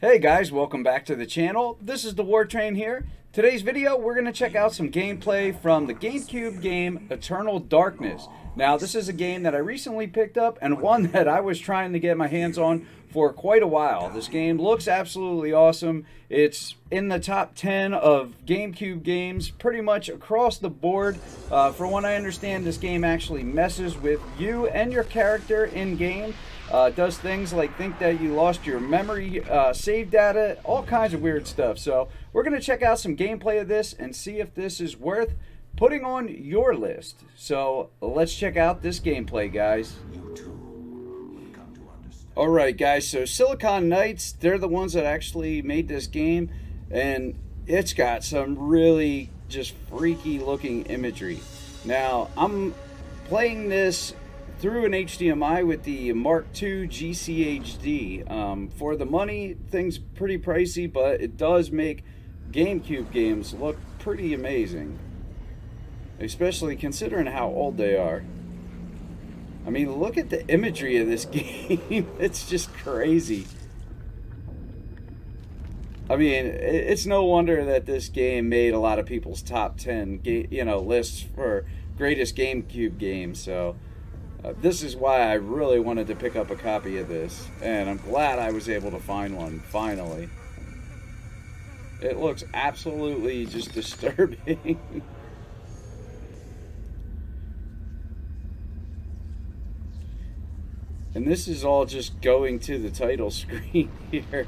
Hey guys, welcome back to the channel. This is the War Train here. Today's video, we're going to check out some gameplay from the GameCube game Eternal Darkness. Now, this is a game that I recently picked up and one that I was trying to get my hands on for quite a while. This game looks absolutely awesome. It's in the top 10 of GameCube games pretty much across the board. Uh, from what I understand, this game actually messes with you and your character in game. Uh, does things like think that you lost your memory uh, save data, all kinds of weird stuff. So we're going to check out some gameplay of this and see if this is worth putting on your list. So let's check out this gameplay, guys. Alright guys, so Silicon Knights, they're the ones that actually made this game, and it's got some really just freaky looking imagery. Now, I'm playing this through an HDMI with the Mark II GCHD. Um, for the money, things pretty pricey, but it does make GameCube games look pretty amazing. Especially considering how old they are. I mean, look at the imagery of this game. it's just crazy. I mean, it's no wonder that this game made a lot of people's top 10, you know, lists for greatest GameCube games. So, uh, this is why I really wanted to pick up a copy of this. And I'm glad I was able to find one, finally. It looks absolutely just disturbing. And this is all just going to the title screen here.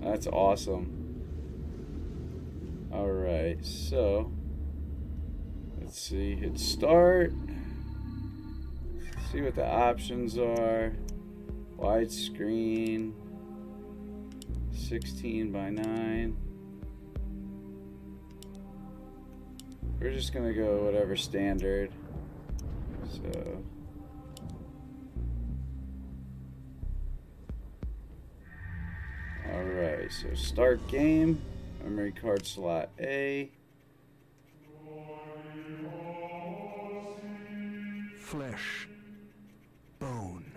That's awesome. Alright, so let's see, hit start. See what the options are. Widescreen, 16 by 9. We're just gonna go whatever standard. So. Alright, so start game. Memory card slot A. Flesh. Bone.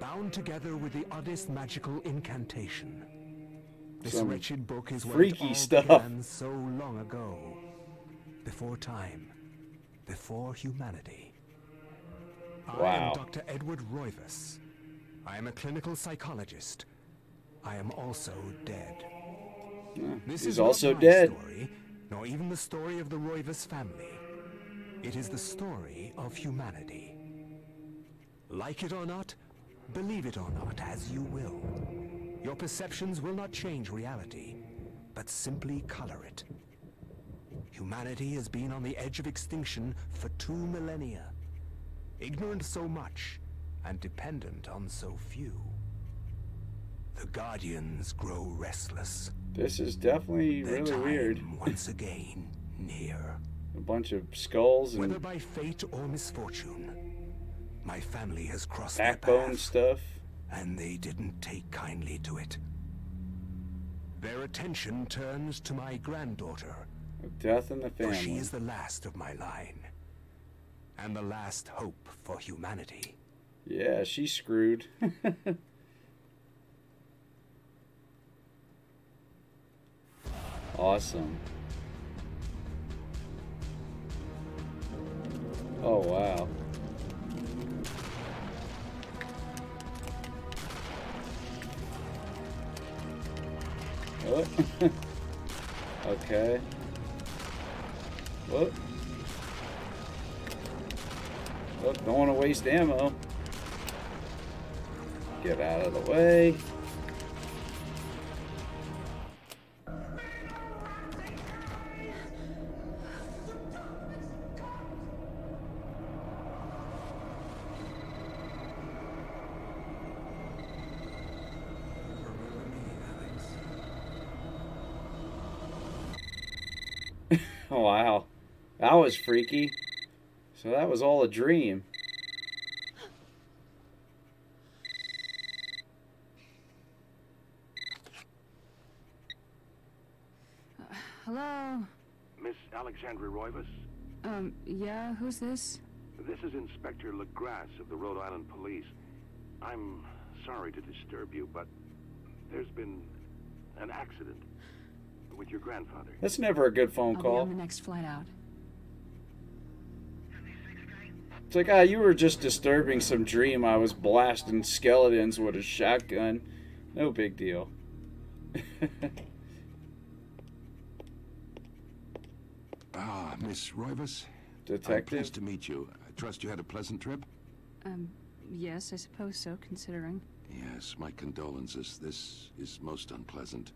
Bound together with the oddest magical incantation. This Some wretched book is freaky where it all stuff. began so long ago before time, before humanity. Wow. I am Dr. Edward Roivas. I am a clinical psychologist. I am also dead. This is also dead. Story, nor even the story of the Roivas family. It is the story of humanity. Like it or not, believe it or not, as you will. Your perceptions will not change reality, but simply color it. Humanity has been on the edge of extinction for two millennia. Ignorant so much, and dependent on so few. The Guardians grow restless. This is definitely Their really weird. once again near. A bunch of skulls Whether and by fate or misfortune, my family has crossed backbone path, stuff. and they didn't take kindly to it. Their attention turns to my granddaughter, Death in the for she is the last of my line, and the last hope for humanity. Yeah, she's screwed. awesome. Oh, wow. Oh. okay. Whoop. Oh, don't want to waste ammo. Get out of the way. Was freaky. So that was all a dream. Hello? Miss Alexandra Roivas? Um, yeah, who's this? This is Inspector LeGrasse of the Rhode Island Police. I'm sorry to disturb you, but there's been an accident with your grandfather. That's never a good phone I'll call. be on the next flight out. It's like, ah, you were just disturbing some dream. I was blasting skeletons with a shotgun. No big deal. Ah, Miss Roivas. I'm Detective? pleased to meet you. I trust you had a pleasant trip? Um, yes, I suppose so, considering. Yes, my condolences. This is most unpleasant.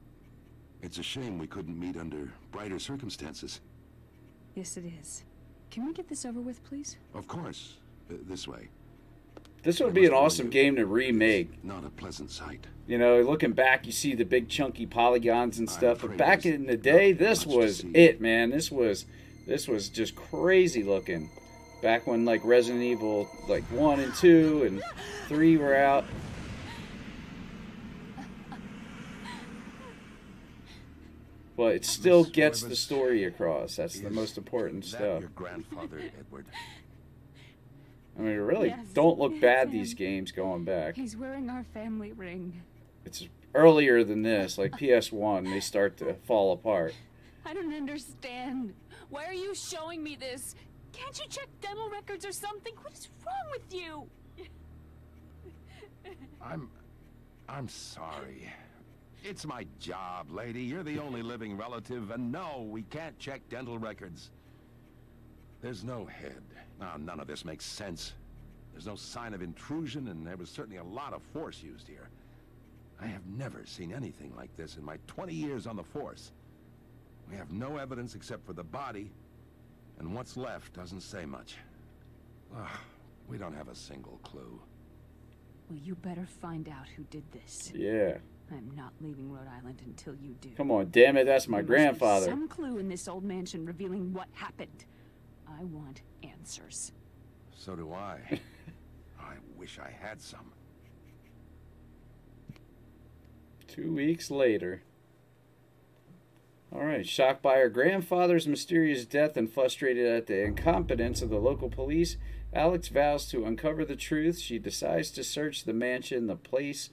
It's a shame we couldn't meet under brighter circumstances. Yes, it is. Can we get this over with, please? Of course. Uh, this way. This would be an awesome game to remake. Not a pleasant sight. You know, looking back, you see the big chunky polygons and stuff. But back in the day, this was it, man. This was this was just crazy looking. Back when like Resident Evil like one and two and three were out. But it still Miss gets the story across. That's the most important that stuff. your grandfather, Edward? I mean, really Yes, don't look bad him. these games going back. He's wearing our family ring. It's earlier than this, like PS1, they start to fall apart. I don't understand. Why are you showing me this? Can't you check dental records or something? What is wrong with you? I'm... I'm sorry. It's my job, lady. You're the only living relative, and no, we can't check dental records. There's no head. Now, none of this makes sense. There's no sign of intrusion, and there was certainly a lot of force used here. I have never seen anything like this in my 20 years on the force. We have no evidence except for the body, and what's left doesn't say much. Ugh, we don't have a single clue. Well, you better find out who did this. Yeah. I'm not leaving Rhode Island until you do. Come on, damn it, that's my There grandfather. Some clue in this old mansion revealing what happened. I want answers. So do I. I wish I had some. Two weeks later. Alright, shocked by her grandfather's mysterious death and frustrated at the incompetence of the local police, Alex vows to uncover the truth. She decides to search the mansion, the place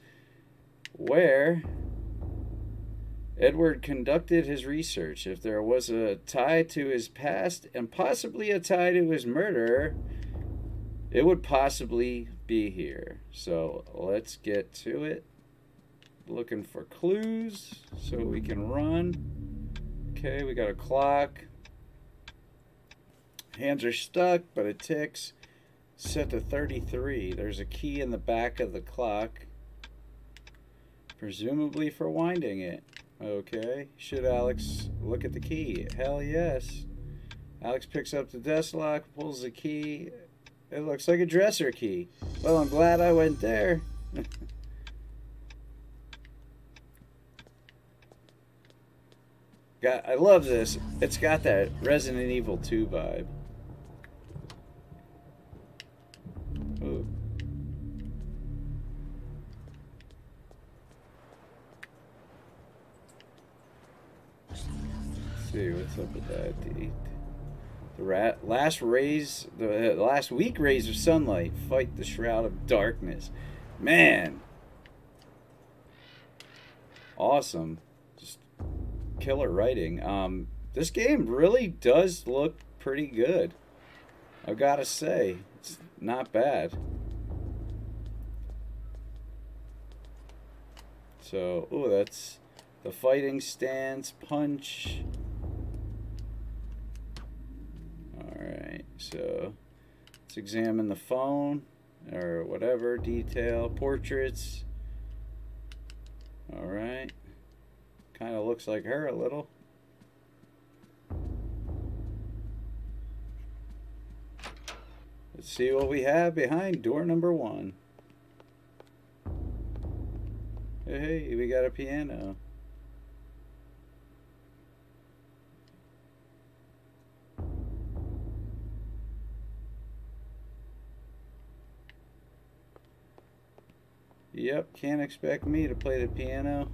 where Edward conducted his research. If there was a tie to his past and possibly a tie to his murder, it would possibly be here. So let's get to it looking for clues so we can run. Okay, we got a clock. Hands are stuck, but it ticks. Set to 33. There's a key in the back of the clock. Presumably for winding it. Okay. Should Alex look at the key? Hell yes. Alex picks up the desk lock, pulls the key. It looks like a dresser key. Well, I'm glad I went there. Got, I love this. It's got that Resident Evil 2 vibe. Ooh. Let's see what's up with that. The, the rat, last rays, the last week rays of sunlight fight the shroud of darkness. Man, awesome just killer writing. Um, this game really does look pretty good. I've got to say, it's not bad. So, oh, that's the fighting stance, punch. Alright, so let's examine the phone or whatever, detail, portraits. Alright. Kind of looks like her a little. Let's see what we have behind door number one. Hey, we got a piano. Yep, can't expect me to play the piano.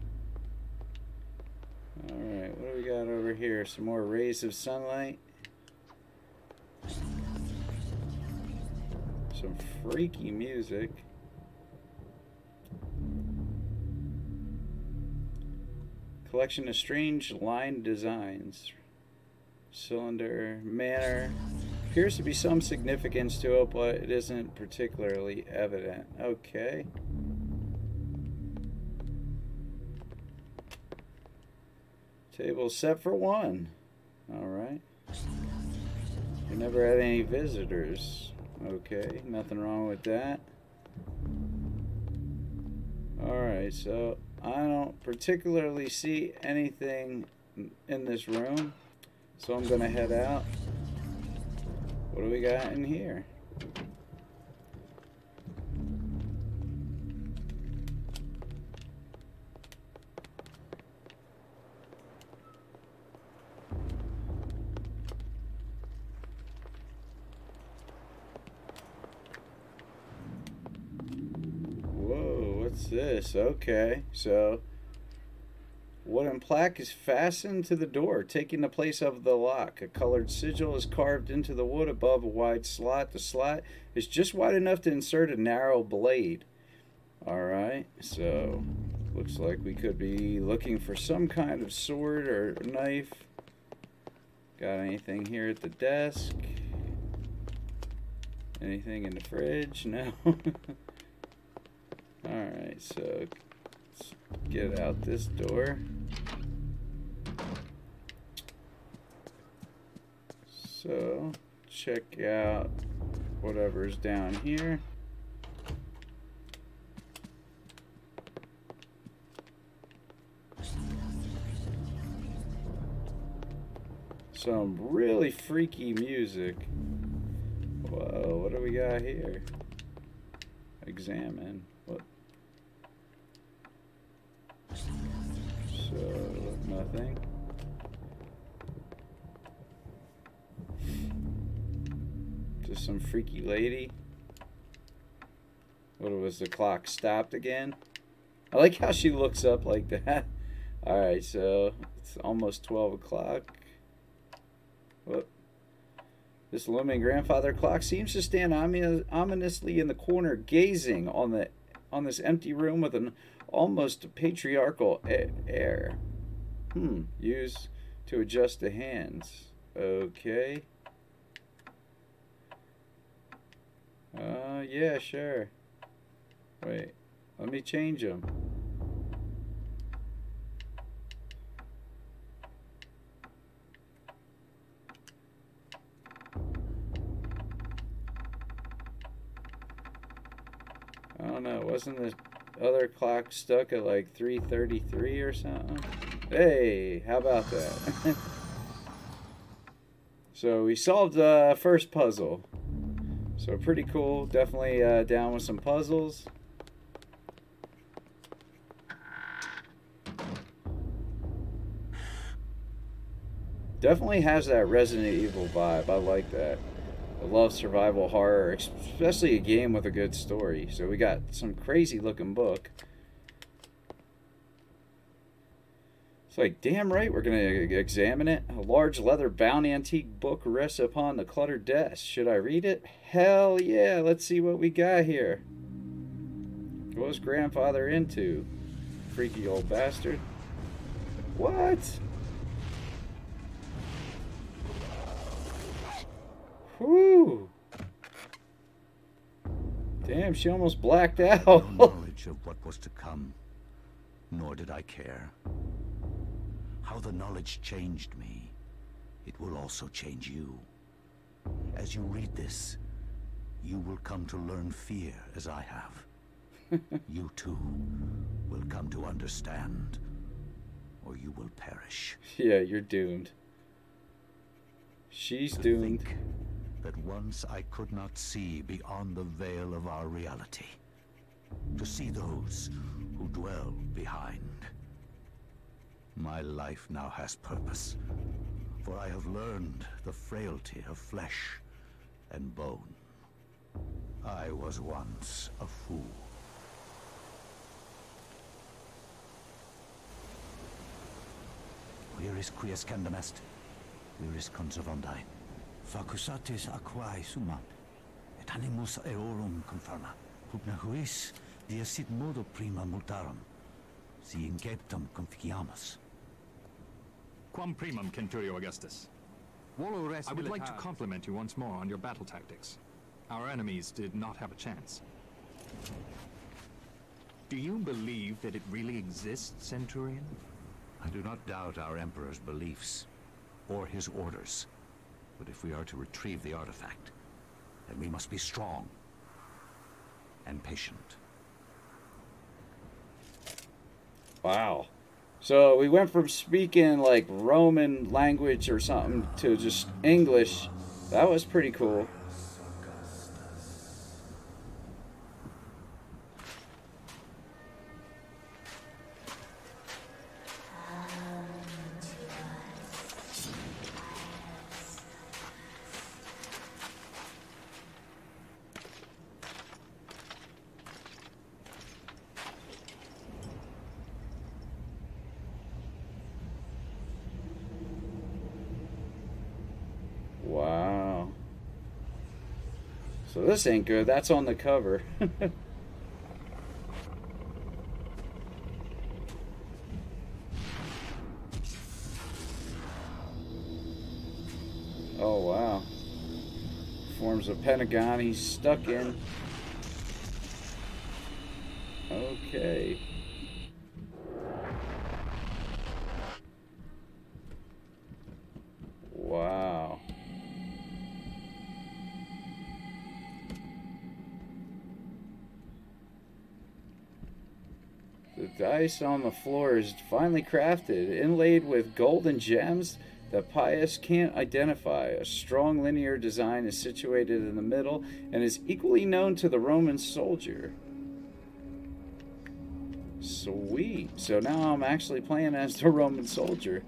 Alright, what do we got over here? Some more rays of sunlight. Some freaky music. Collection of strange line designs. Cylinder, manner. Appears to be some significance to it, but it isn't particularly evident. Okay. Table set for one. Alright. We never had any visitors. Okay, nothing wrong with that. Alright, so I don't particularly see anything in this room. So I'm going to head out. What do we got in here? This? Okay, so wooden plaque is fastened to the door, taking the place of the lock. A colored sigil is carved into the wood above a wide slot. The slot is just wide enough to insert a narrow blade. Alright, so looks like we could be looking for some kind of sword or knife. Got anything here at the desk? Anything in the fridge? No. Alright, so get out this door. So, check out whatever's down here. Some really freaky music. Whoa, what do we got here? Examine. Nothing. Just some freaky lady. What was the clock stopped again? I like how she looks up like that. Alright, so it's almost 12 o'clock. What? This looming grandfather clock seems to stand ominously in the corner, gazing on the on this empty room with an almost patriarchal air. Hmm. Used to adjust the hands. Okay. Uh, yeah, sure. Wait. Let me change them. I don't know. Wasn't the other clock stuck at like 333 or something? Hey, how about that? so we solved the first puzzle. So pretty cool. Definitely uh, down with some puzzles. Definitely has that Resident Evil vibe. I like that. I love survival horror, especially a game with a good story. So we got some crazy looking book. Like, damn right, we're going to examine it. A large leather bound antique book rests upon the cluttered desk. Should I read it? Hell yeah, let's see what we got here. What was grandfather into? Freaky old bastard. What? Whew. Damn, she almost blacked out. no knowledge of what was to come, nor did I care. How the knowledge changed me, it will also change you. As you read this, you will come to learn fear as I have. you too will come to understand, or you will perish. Yeah, you're doomed. She's to doomed. Think that once I could not see beyond the veil of our reality. To see those who dwell behind. My life now has purpose, for I have learned the frailty of flesh and bone. I was once a fool. Where is Crias Candamest? Where is Conservondine? Facusatis aquae sumat, et Tanimus eorum confirma. Pugna huis, dia sit modo prima multarum. Si inceptum conficiamus. Quam primum, Centurio Augustus. I would like to compliment you once more on your battle tactics. Our enemies did not have a chance. Do you believe that it really exists, Centurion? I do not doubt our Emperor's beliefs, or his orders. But if we are to retrieve the artifact, then we must be strong and patient. Wow. So we went from speaking like Roman language or something to just English. That was pretty cool. Wow. So this ain't good. That's on the cover. oh, wow. Forms a pentagon he's stuck in. Okay. Wow. Dice on the floor is finely crafted, inlaid with golden gems that Pious can't identify. A strong linear design is situated in the middle and is equally known to the Roman soldier. Sweet. So now I'm actually playing as the Roman soldier.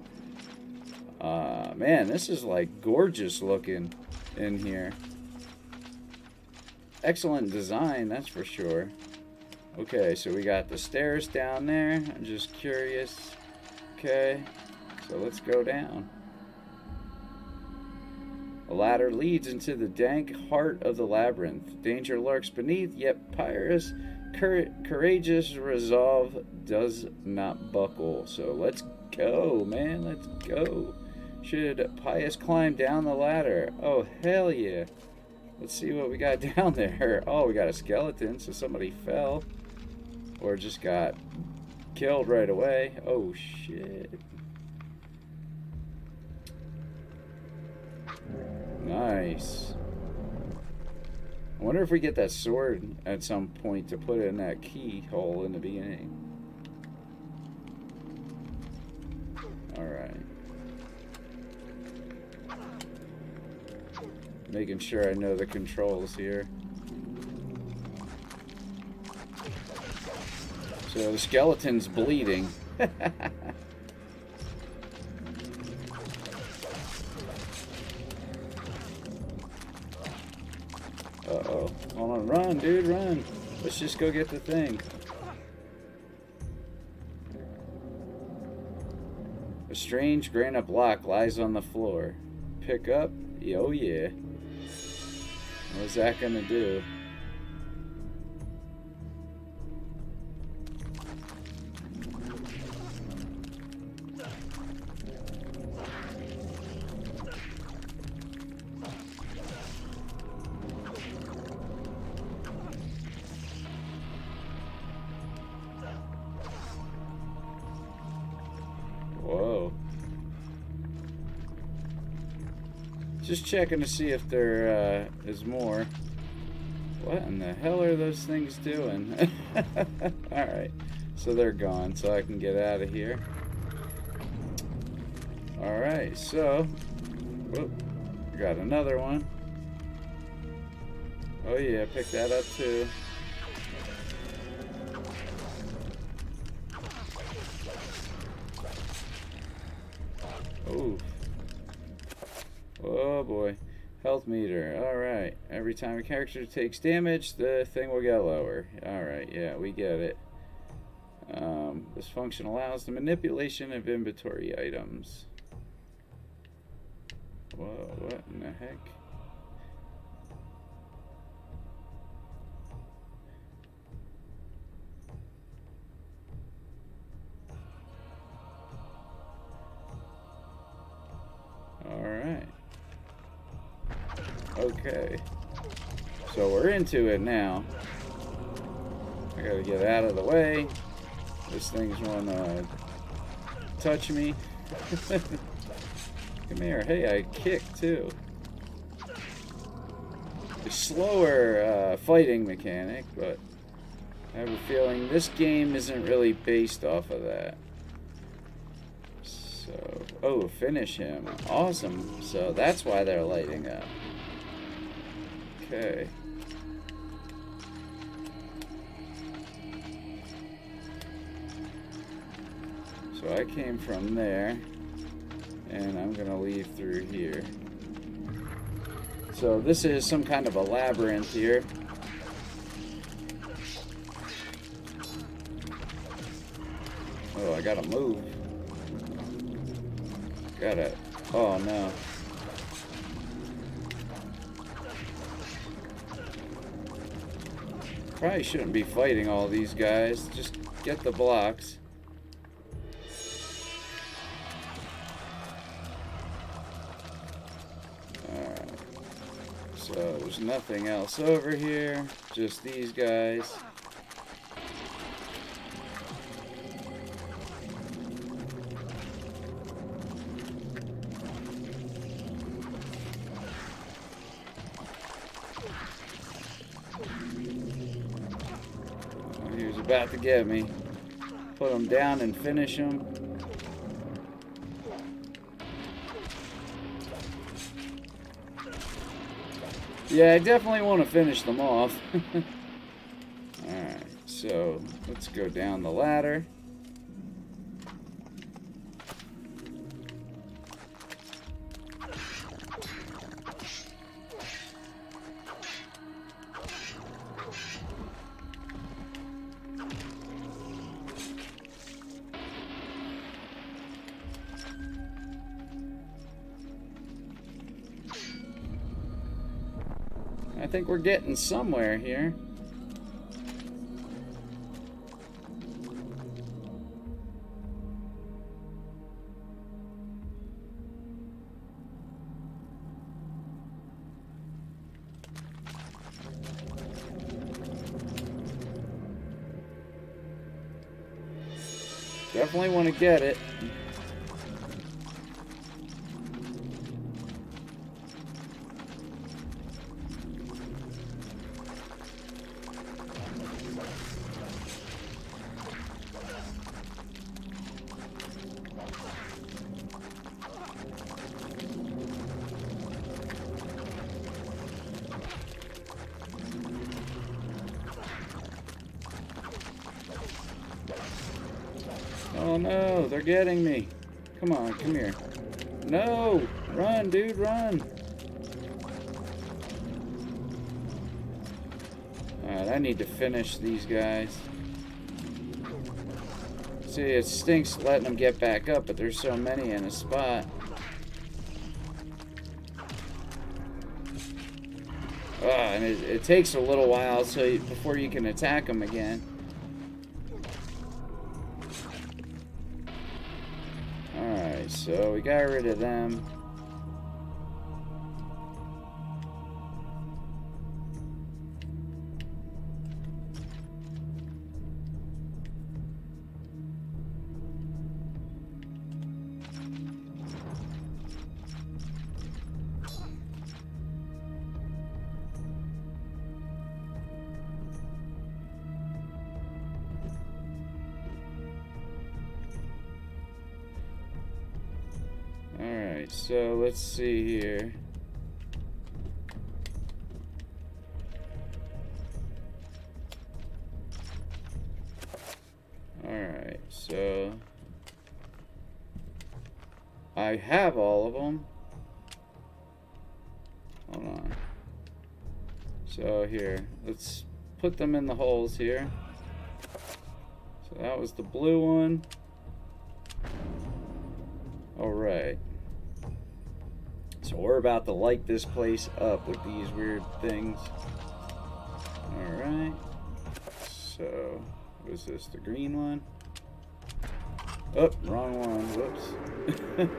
Uh, man, this is like gorgeous looking in here. Excellent design, that's for sure. Okay, so we got the stairs down there. I'm just curious. Okay, so let's go down. A ladder leads into the dank heart of the labyrinth. Danger lurks beneath, yet Pious' courageous resolve does not buckle. So let's go, man. Let's go. Should Pious climb down the ladder? Oh, hell yeah. Let's see what we got down there. Oh, we got a skeleton, so somebody fell. Or just got killed right away. Oh, shit. Nice. I wonder if we get that sword at some point to put in that keyhole in the beginning. Alright. Making sure I know the controls here. So the skeleton's bleeding. Uh-oh. Hold on, run, dude, run. Let's just go get the thing. A strange granite block lies on the floor. Pick up? Oh yeah. What's that gonna do? Checking to see if there uh, is more. What in the hell are those things doing? Alright. So they're gone, so I can get out of here. Alright, so... Whoop. Got another one. Oh yeah, pick that up too. Every time a character takes damage, the thing will get lower. Alright, yeah, we get it. Um, this function allows the manipulation of inventory items. Whoa, what in the heck? Alright. Okay. So we're into it now. I gotta get out of the way. This thing's wanna touch me. Come here. Hey, I kick too. A slower uh, fighting mechanic, but I have a feeling this game isn't really based off of that. So, oh, finish him. Awesome. So that's why they're lighting up. Okay. So I came from there, and I'm gonna leave through here. So this is some kind of a labyrinth here. Oh, I gotta move. Gotta. Oh no. Probably shouldn't be fighting all these guys. Just get the blocks. Nothing else over here. Just these guys. He was about to get me. Put him down and finish him. Yeah, I definitely want to finish them off. Alright, so let's go down the ladder. I think we're getting somewhere here. Definitely want to get it. Need to finish these guys. See, it stinks letting them get back up, but there's so many in a spot. Ah, and it, it takes a little while so you, before you can attack them again. Alright, so we got rid of them. Let's see here. Alright, so I have all of them. Hold on. So here, let's put them in the holes here. So that was the blue one. Alright. So we're about to light this place up with these weird things. Alright. So, what is this? The green one? Oh, wrong one. Whoops.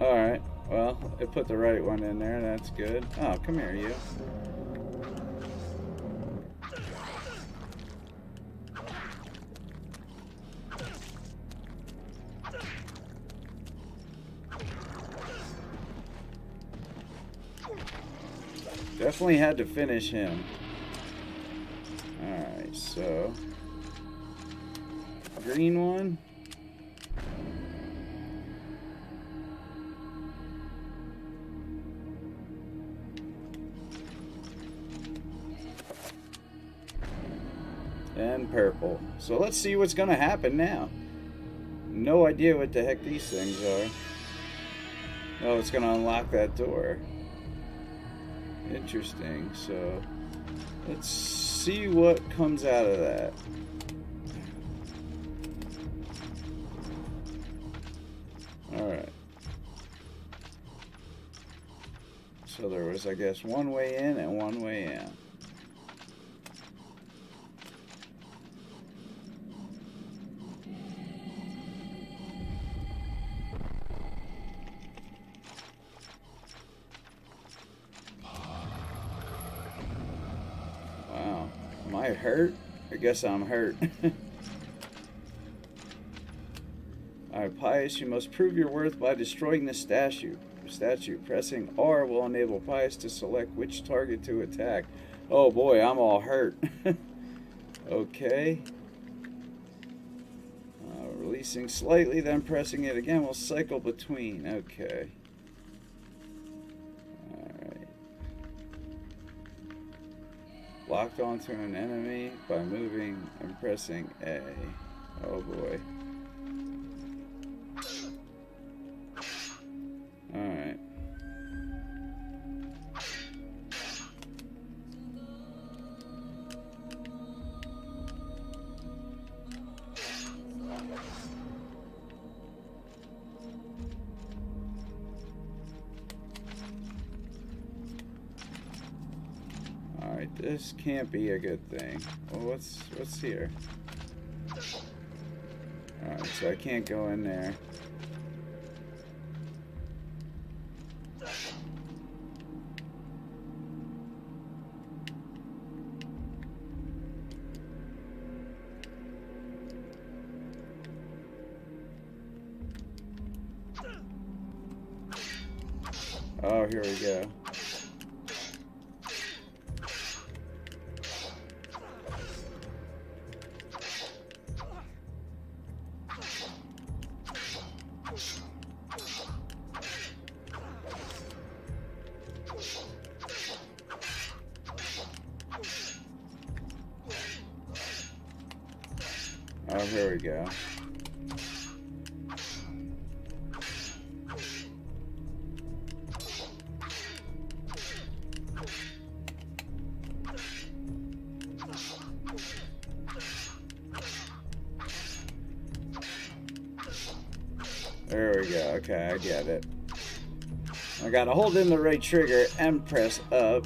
Alright, well, it put the right one in there, that's good. Oh, come here, you. Definitely had to finish him. Alright, so... Green one. And purple. So let's see what's going to happen now. No idea what the heck these things are. Oh, it's going to unlock that door. Interesting. So let's see what comes out of that. Alright. So there was, I guess, one way in and one way out. I hurt? I guess I'm hurt. Alright, Pious, you must prove your worth by destroying the statue. Statue. Pressing R will enable Pious to select which target to attack. Oh boy, I'm all hurt. okay. Uh, releasing slightly, then pressing it again will cycle between. Okay. Locked onto an enemy by moving and pressing A. Oh boy. Can't be a good thing. Well, what's what's here? Alright, so I can't go in there. Oh, here we go. Okay, I get it. I gotta hold in the right trigger and press up.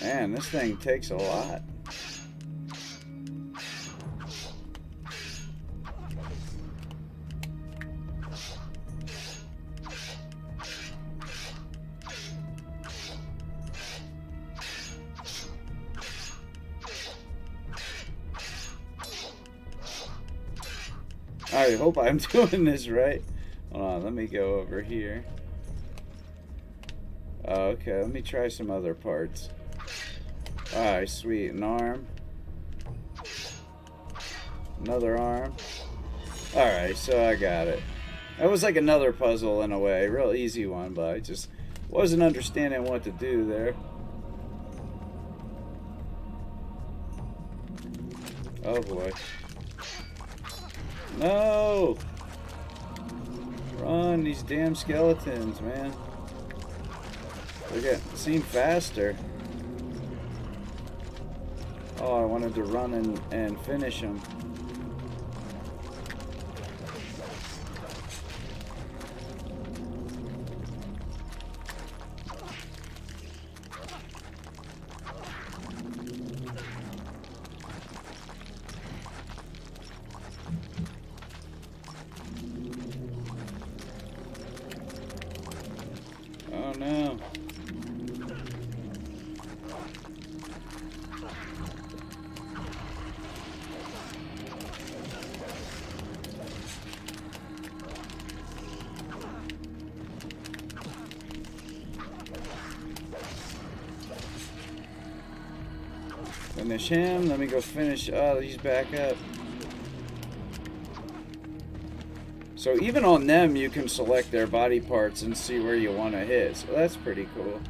Man, this thing takes a lot. I hope I'm doing this right. Hold on, let me go over here. Oh, okay, let me try some other parts. Alright, sweet. An arm. Another arm. Alright, so I got it. That was like another puzzle in a way. Real easy one, but I just wasn't understanding what to do there. Oh boy. No! Run, these damn skeletons, man. They get seem faster. Oh, I wanted to run and, and finish them. Finish him. Let me go finish. Uh, oh, he's back up. So even on them, you can select their body parts and see where you want to hit. So that's pretty cool.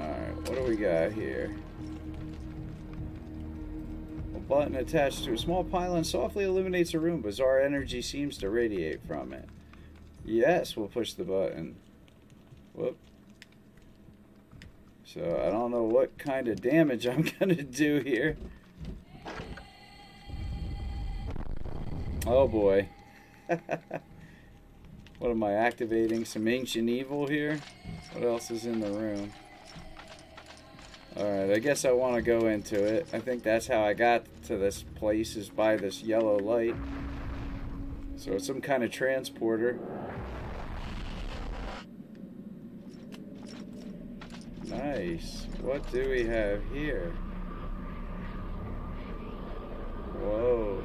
Alright, what do we got here? Button attached to a small pylon softly illuminates a room. Bizarre energy seems to radiate from it. Yes, we'll push the button. Whoop. So I don't know what kind of damage I'm going to do here. Oh boy. what am I activating? Some ancient evil here? What else is in the room? Alright, I guess I want to go into it. I think that's how I got to this place, is by this yellow light. So it's some kind of transporter. Nice. What do we have here? Whoa.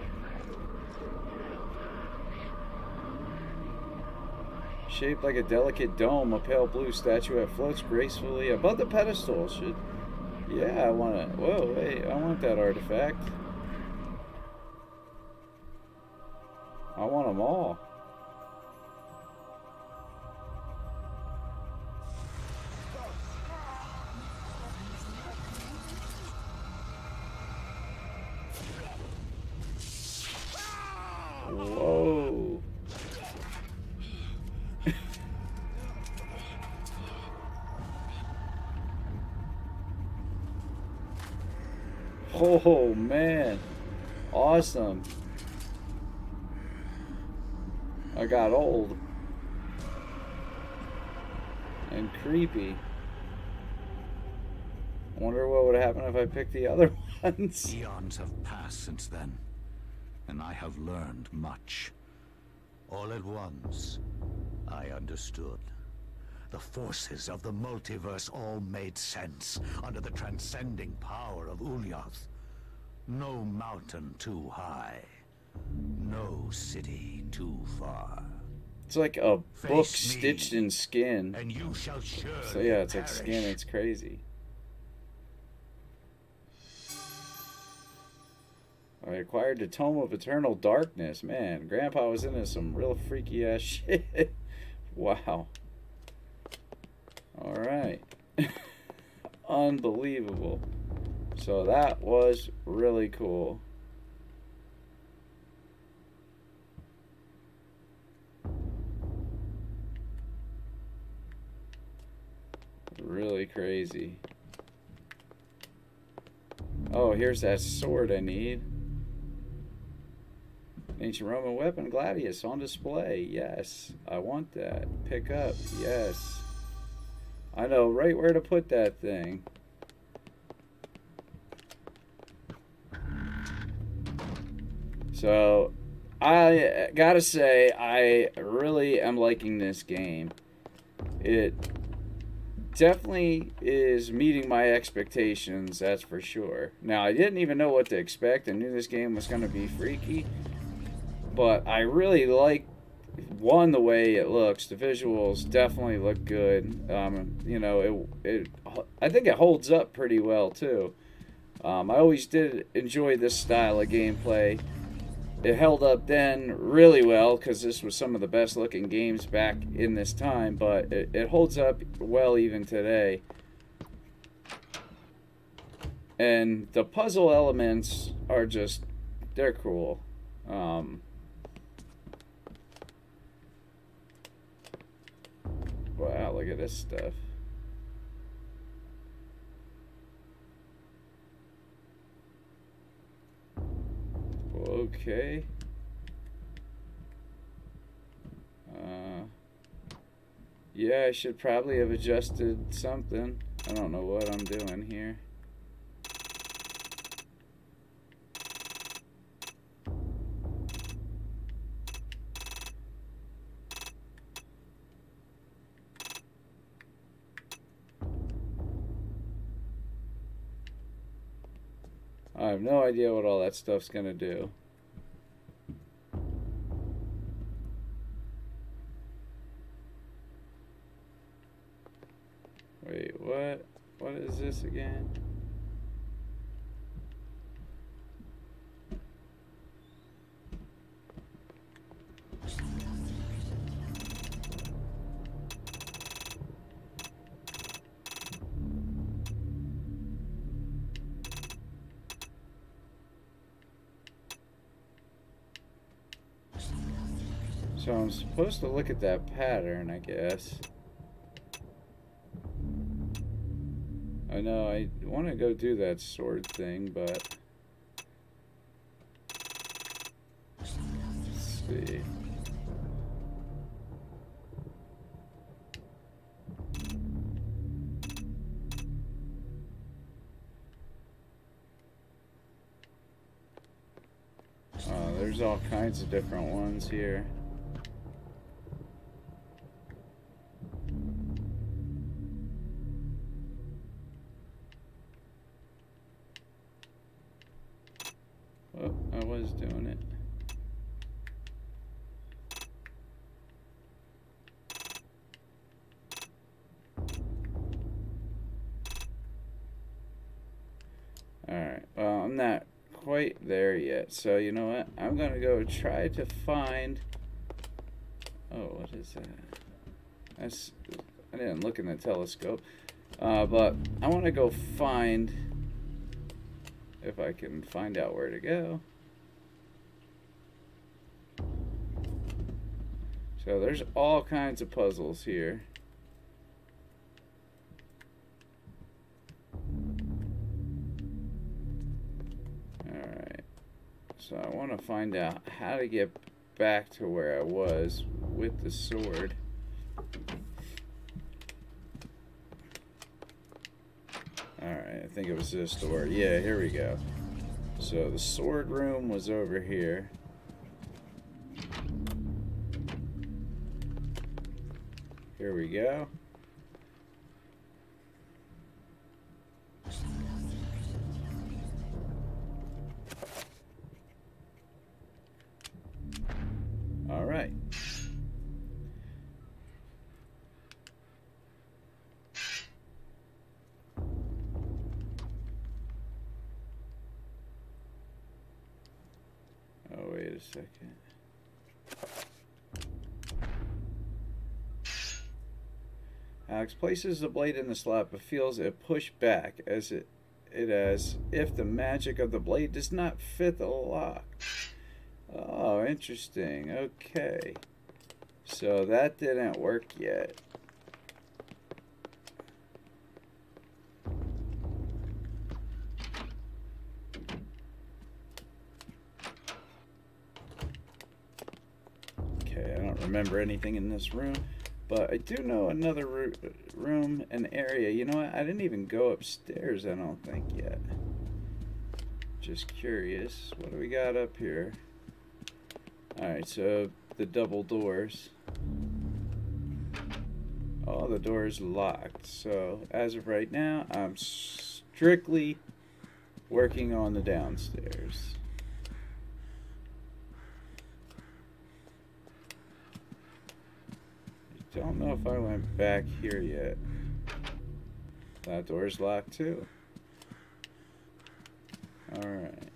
Shaped like a delicate dome, a pale blue statuette floats gracefully above the pedestal. Should yeah, I want it. Whoa, wait, I want that artifact. I want them all. Awesome. I got old. And creepy. Wonder what would happen if I picked the other ones. Eons have passed since then, and I have learned much. All at once, I understood. The forces of the multiverse all made sense under the transcending power of Ulyaoth. No mountain too high, no city too far. It's like a book Face me, stitched in skin. And you shall So yeah, it's like skin. It's crazy. I acquired the Tome of Eternal Darkness. Man, Grandpa was into some real freaky ass shit. wow. Alright. Unbelievable. So that was really cool. Really crazy. Oh, here's that sword I need. Ancient Roman weapon, Gladius, on display. Yes, I want that. Pick up. Yes. I know right where to put that thing. So, I gotta say, I really am liking this game. It definitely is meeting my expectations, that's for sure. Now, I didn't even know what to expect. I knew this game was going to be freaky. But I really like, one, the way it looks. The visuals definitely look good. Um, you know, it, it, I think it holds up pretty well, too. Um, I always did enjoy this style of gameplay. It held up then really well because this was some of the best looking games back in this time, but it, it holds up well even today. And the puzzle elements are just, they're cool. Um, wow, look at this stuff. Okay. Uh, yeah, I should probably have adjusted something. I don't know what I'm doing here. Have no idea what all that stuff's gonna do. Wait, what? What is this again? So I'm supposed to look at that pattern, I guess. I know I want to go do that sword thing, but... Let's see. Oh, there's all kinds of different ones here. Oh, I was doing it. Alright, well, I'm not quite there yet. So, you know what? I'm to go try to find... Oh, what is that? That's... I didn't look in the telescope. Uh, but I want to go find... If I can find out where to go. So there's all kinds of puzzles here. So I want to find out how to get back to where I was with the sword. Alright, I think it was this door. Yeah, here we go. So the sword room was over here. Here we go. Alex places the blade in the slot but feels it push back as it it as if the magic of the blade does not fit the lock. Oh, interesting. Okay. So that didn't work yet. Okay, I don't remember anything in this room, but I do know another room, an area. You know what? I didn't even go upstairs, I don't think, yet. Just curious. What do we got up here? Alright, so the double doors. All the doors locked. So as of right now, I'm strictly working on the downstairs. I don't know if I went back here yet. That door's locked too. Alright.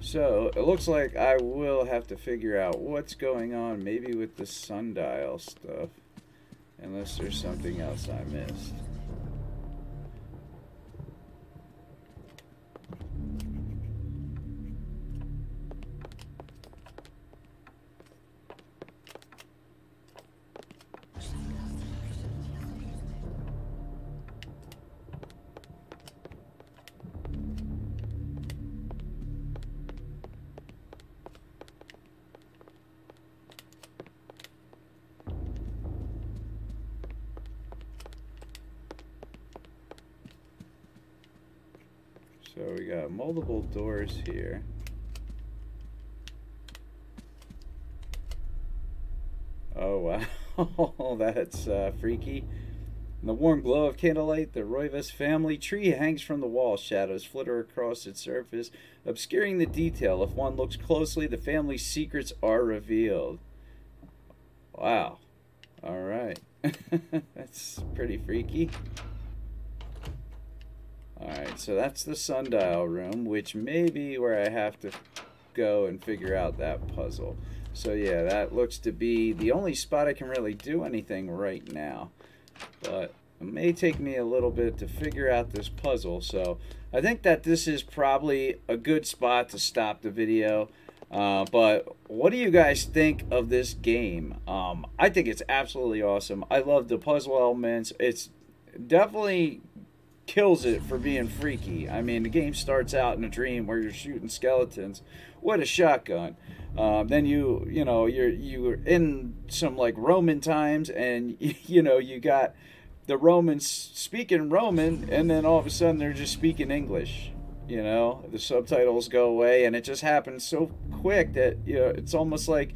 So, it looks like I will have to figure out what's going on, maybe with the sundial stuff. Unless there's something else I missed. So we got multiple doors here. Oh wow, that's uh, freaky. In the warm glow of candlelight, the Roivas family tree hangs from the wall. Shadows flitter across its surface, obscuring the detail. If one looks closely, the family's secrets are revealed. Wow. Alright. that's pretty freaky. So that's the sundial room, which may be where I have to go and figure out that puzzle. So yeah, that looks to be the only spot I can really do anything right now. But it may take me a little bit to figure out this puzzle. So I think that this is probably a good spot to stop the video. Uh, but what do you guys think of this game? Um, I think it's absolutely awesome. I love the puzzle elements. It's definitely kills it for being freaky. I mean, the game starts out in a dream where you're shooting skeletons with a shotgun. Um, then you, you know, you're you're in some like Roman times, and you know you got the Romans speaking Roman, and then all of a sudden they're just speaking English. You know, the subtitles go away, and it just happens so quick that you know it's almost like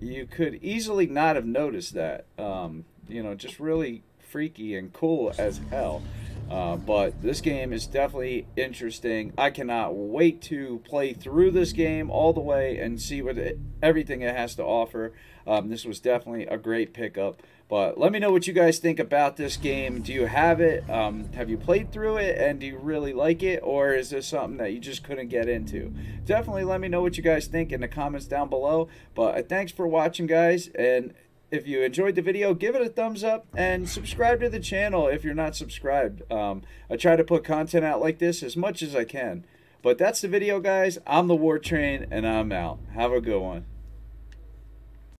you could easily not have noticed that. Um, you know, just really freaky and cool as hell. Uh, but this game is definitely interesting. I cannot wait to play through this game all the way and see what it, everything it has to offer. Um, this was definitely a great pickup. But let me know what you guys think about this game. Do you have it? Um, have you played through it? And do you really like it? Or is this something that you just couldn't get into? Definitely let me know what you guys think in the comments down below. But uh, thanks for watching, guys. And if you enjoyed the video, give it a thumbs up and subscribe to the channel if you're not subscribed. Um, I try to put content out like this as much as I can. But that's the video, guys. I'm the War Train, and I'm out. Have a good one.